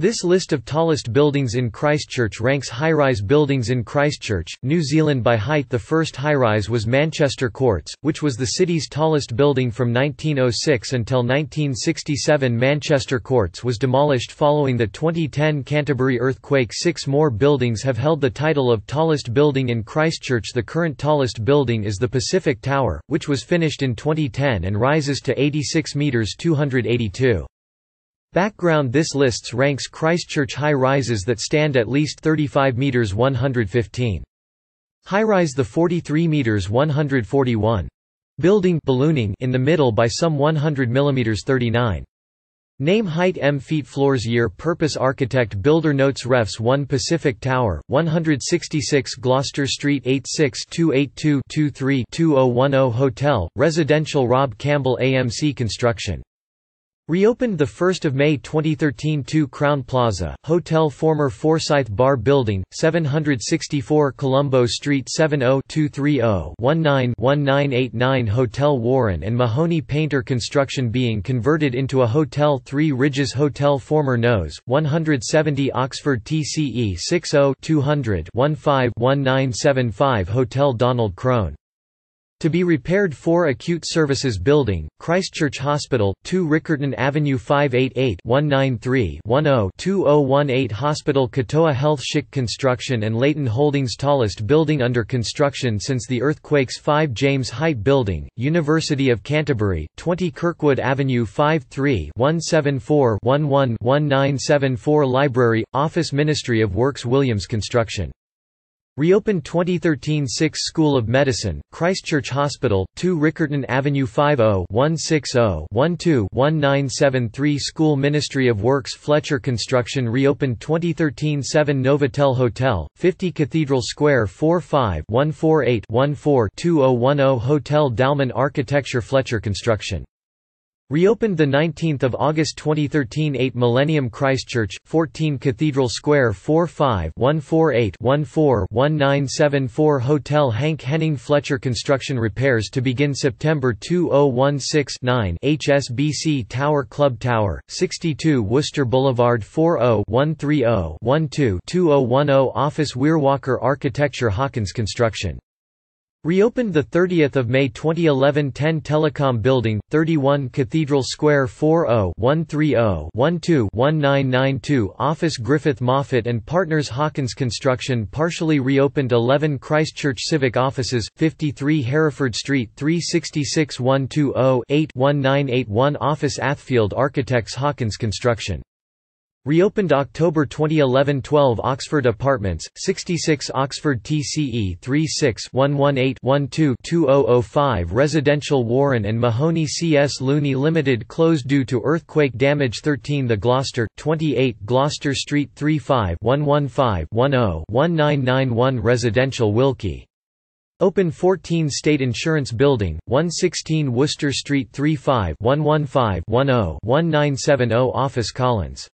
This list of tallest buildings in Christchurch ranks high-rise buildings in Christchurch, New Zealand by height. The first high-rise was Manchester Courts, which was the city's tallest building from 1906 until 1967 Manchester Courts was demolished following the 2010 Canterbury earthquake. Six more buildings have held the title of tallest building in Christchurch. The current tallest building is the Pacific Tower, which was finished in 2010 and rises to 86 metres 282. Background This lists ranks Christchurch high-rises that stand at least 35 metres 115. High-rise the 43 metres 141. Building ballooning in the middle by some 100 mm 39. Name height m feet floors year purpose architect builder notes refs 1 Pacific Tower 166 Gloucester Street 86282-23-2010 Hotel Residential Rob Campbell AMC Construction Reopened 1 May 2013 2 Crowne Plaza, Hotel Former Forsyth Barr Building, 764 Colombo Street 70-230-19-1989 Hotel Warren and Mahoney Painter Construction being converted into a Hotel Three Rydges Hotel Former Noahs, 170 Oxford TCE 60-200-15-1975 Hotel Donald Crone to be repaired 4 Acute Services Building, Christchurch Hospital, 2 Riccarton Avenue 588-193-10-2018 Hospital Katoa Health Schick Construction and Leighton Holdings Tallest building under construction since the earthquakes 5 James Hight Building, University of Canterbury, 20 Kirkwood Avenue 53-174-11-1974 Library, Office Ministry of Works Williams Construction Reopened 2013 6 School of Medicine, Christchurch Hospital, 2 Riccarton Avenue 50-160-12-1973 School Ministry of Works Fletcher Construction Reopened 2013 7 Novotel Hotel, 50 Cathedral Square 45-148-14-2010 Hotel Dalman Architecture Fletcher Construction Reopened 19 August 2013 8 Millennium Christchurch, 14 Cathedral Square 45-148-14-1974 Hotel Hank Henning Fletcher Construction repairs to begin September 2016-9 HSBC Tower Club Tower, 62 Worcester Boulevard 40-130-12-2010 Office Weirwalker Architecture Hawkins Construction Reopened 30 May 2011 10 Telecom Building, 31 Cathedral Square 40-130-12-1992 Office Griffith Moffat and Partners Hawkins Construction partially reopened 11 Christchurch Civic Offices, 53 Hereford Street 366 120-8-1981 Office Athfield Architects Hawkins Construction Reopened October 2011 12 Oxford Apartments, 66 Oxford TCE 36-118-12-2005 Residential Warren and Mahoney C.S. Luney Limited closed due to earthquake damage 13 The Gloucester, 28 Gloucester Street 35-115-10-1991 Residential Wilkie Open 14 State Insurance Building, 116 Worcester Street 35 115 10 1970 Office Collins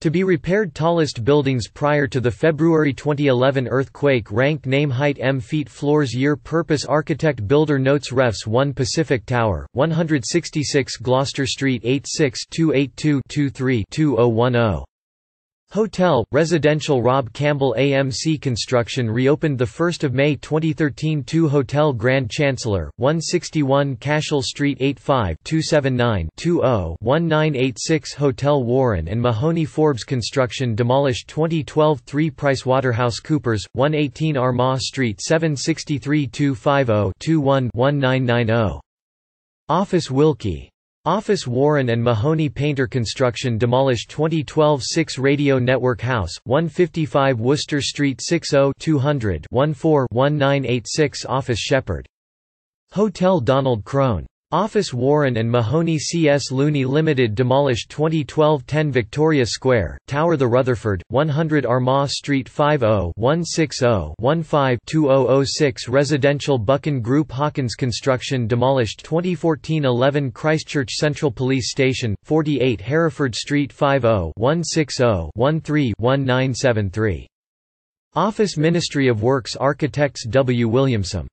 to be repaired tallest buildings prior to the February 2011 earthquake rank name height m feet floors year purpose architect builder notes refs 1 Pacific Tower, 166 Gloucester Street 86 282 23 2010 Hotel, residential Rob Campbell AMC Construction reopened 1 May 2013 2 Hotel Grand Chancellor, 161 Cashel Street 85-279-20-1986 Hotel Warren and Mahoney Forbes Construction demolished 2012 3 PricewaterhouseCoopers, 118 Armagh Street 763 250 1990 Office Wilkie Office Warren and Mahoney Painter Construction demolished 2012 6 Radio Network House, 155 Worcester Street 60-200-14-1986 Office Shepherd. Hotel Donald Crone Office Warren and Mahoney C.S. Luney Limited demolished 2012 10 Victoria Square, Tower The Rutherford, 100 Armagh Street 50-160-15-2006 Residential Buchan Group Hawkins Construction demolished 2014 11 Christchurch Central Police Station, 48 Hereford Street 50-160-13-1973 Office Ministry of Works Architects W. Williamson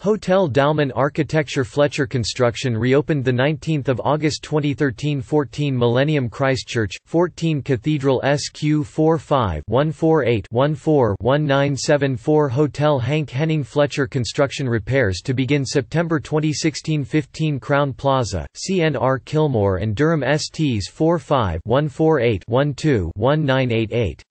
Hotel Dalman Architecture Fletcher Construction reopened 19 August 2013 14 Millennium Christchurch, 14 Cathedral SQ 45 148 14 1974 Hotel Hank Henning Fletcher Construction repairs to begin September 2016 15 Crowne Plaza, CNR Kilmore and Durham STs 45 148 12 1988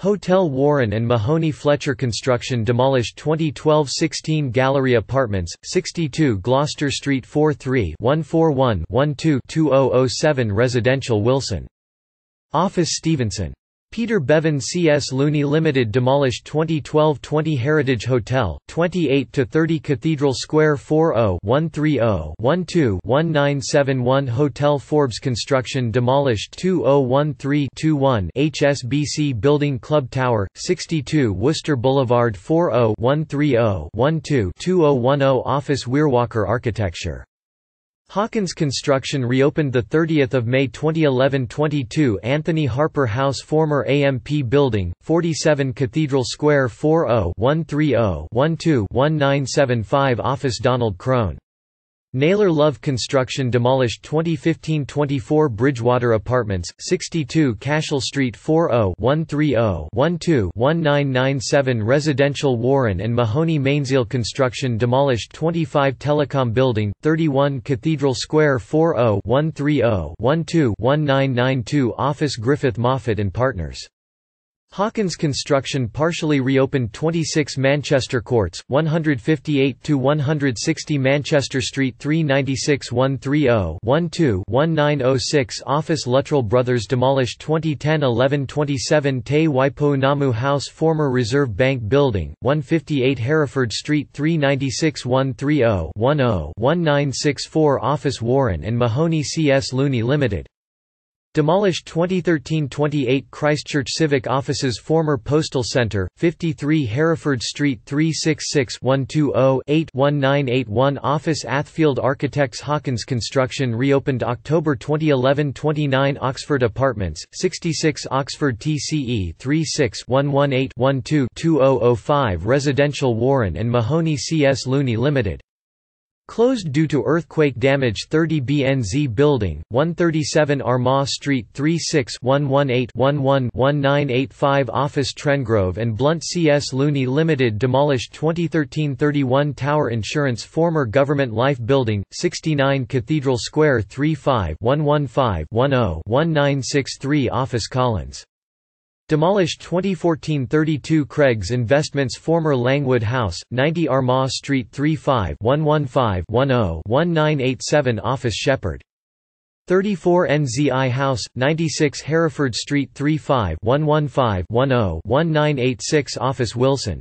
Hotel Warren and Mahoney Fletcher Construction demolished 2012-16 Gallery Apartments, 62 Gloucester Street 43-141-12-2007 Residential Wilson. Office Stevenson. Peter Bevan C.S. Luney Limited demolished 2012-20 Heritage Hotel, 28 to 30 Cathedral Square 40-130-12-1971 Hotel Forbes Construction demolished 2013-21 HSBC Building Club Tower, 62 Worcester Boulevard 40-130-12-2010 Office Weirwalker Architecture Hawkins Construction reopened 30 May 2011-22 Anthony Harper House Former AMP Building, 47 Cathedral Square 40-130-12-1975 Office Donald Crone Naylor Love Construction demolished 2015-24 Bridgewater Apartments, 62 Cashel Street 40-130-12-1997 Residential Warren and Mahoney Mainzeal Construction demolished 25 Telecom Building, 31 Cathedral Square 40-130-12-1992 Office Griffith Moffat and Partners Hawkins Construction partially reopened 26 Manchester Courts, 158–160 Manchester Street 396-130-12-1906 Office Luttrell Brothers demolished 2010–1127 Te Waipounamu House Former Reserve Bank Building, 158 Hereford Street 396-130-10-1964 Office Warren and Mahoney C. S. Luney Limited Demolished 2013-28 Christchurch Civic Offices Former Postal Centre, 53 Hereford Street 366-120-8-1981 Office Athfield Architects Hawkins Construction reopened October 2011 29 Oxford Apartments, 66 Oxford TCE 36-118-12-2005 Residential Warren and Mahoney C.S. Luney Limited Closed due to earthquake damage 30 BNZ Building, 137 Armagh Street 36-118-11-1985 Office Trengrove and Blunt C.S. Luney Limited demolished 2013-31 Tower Insurance Former Government Life Building, 69 Cathedral Square 35-115-10-1963 Office Collins Demolished 2014-32 Craig's Investments Former Langwood House, 90 Armagh Street 35-115-10-1987 Office Shepherd. 34 NZI House, 96 Hereford Street 35-115-10-1986 Office Wilson.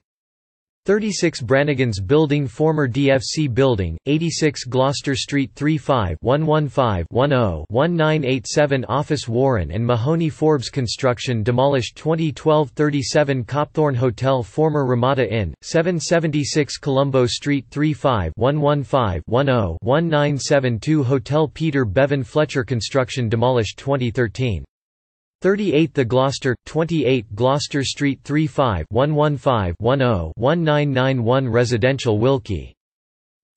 36 Brannigan's Building Former DFC Building, 86 Gloucester Street 35-115-10-1987 Office Warren and Mahoney Forbes Construction demolished 2012-37 Copthorne Hotel Former Ramada Inn, 776 Colombo Street 35-115-10-1972 Hotel Peter Bevan Fletcher Construction demolished 2013 38 The Gloucester, 28 Gloucester Street 35-115-10-1991 Residential Wilkie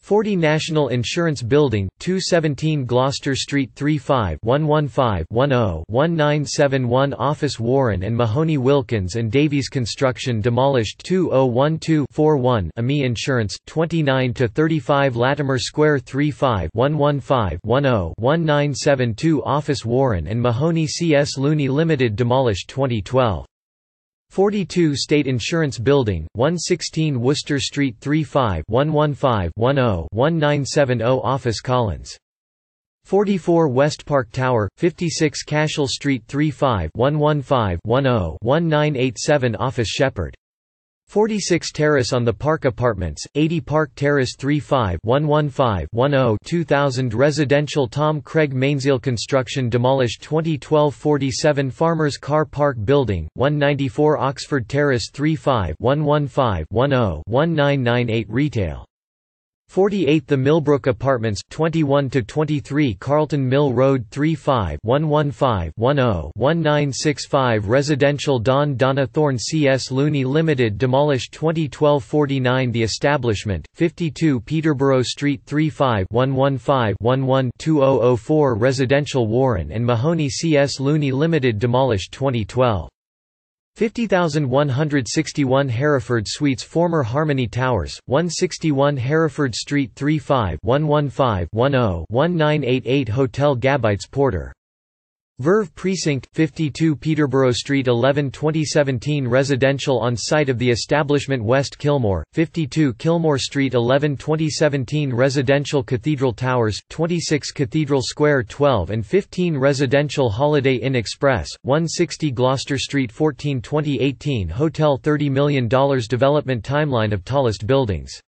40 National Insurance Building, 217 Gloucester Street 35-115-10-1971 Office Warren and Mahoney Wilkins and Davies Construction demolished 2012-41 AMI Insurance, 29-35 Latimer Square 35-115-10-1972 Office Warren and Mahoney C. S. Luney Limited demolished 2012 42 State Insurance Building, 116 Worcester Street 35-115-10-1970 Office Collins. 44 West Park Tower, 56 Cashel Street 35-115-10-1987 Office Shepherd. 46 Terrace on the Park Apartments, 80 Park Terrace 35-115-10-2000 Residential Tom Craig Mainzeal Construction demolished 2012-47 Farmers Car Park Building, 194 Oxford Terrace 35-115-10-1998 Retail 48 The Millbrook Apartments 21 to 23 Carlton Mill Road 35 115 10 1965 Residential Don Donnithorne CS Luney Limited demolished 2012 49 The Establishment 52 Peterborough Street 35 115 11 2004 Residential Warren and Mahoney CS Luney Limited demolished 2012 50161 Hereford Suites Former Harmony Towers, 161 Hereford Street 35 115 10 1988 Hotel Gabites Porter Verve Precinct, 52 Peterborough Street 11 2017 Residential on site of the establishment West Kilmore, 52 Kilmore Street 11 2017 Residential Cathedral Towers, 26 Cathedral Square 12 and 15 Residential Holiday Inn Express, 160 Gloucester Street 14 2018 Hotel $30 million development timeline of tallest buildings